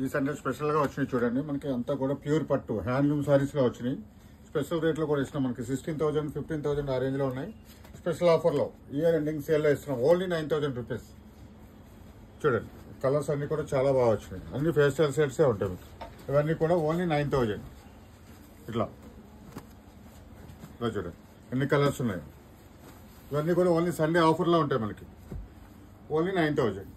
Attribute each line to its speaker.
Speaker 1: ఈ సండే స్పెషల్గా వచ్చినాయి చూడండి. మనకి అంతా కూడా ప్యూర్ పట్టు. హ్యాండ్లూమ్ సారీస్గా వచ్చినాయి. స్పెషల్ రేట్లో కూడా ఇస్తున్నాం మనకి. సిక్స్టీన్ థౌసండ్ ఫిఫ్టీన్ థౌసండ్ ఆ రేంజ్లో ఉన్నాయి. స్పెషల్ ఆఫర్లో ఇయర్ ఎండింగ్ సేల్లో ఇస్తున్నాం. ఓన్లీ నైన్ థౌసండ్ రూపీస్ చూడండి. కలర్స్ అన్ని కూడా చాలా బాగా వచ్చినాయి. అన్ని ఫేస్టల్ సెట్సే ఉంటాయి మీకు. ఇవన్నీ కూడా ఓన్లీ నైన్ థౌజండ్ ఇట్లా. ఇలా చూడండి. ఎన్ని కలర్స్ ఉన్నాయి? ఇవన్నీ కూడా ఓన్లీ సండే ఆఫర్లో ఉంటాయి మనకి. Only nine thousand